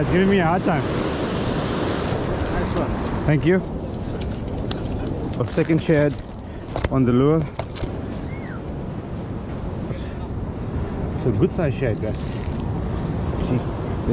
Yeah, it's giving me a hard time. Nice one. Thank you. A second shad on the lure. It's a good size shad, guys.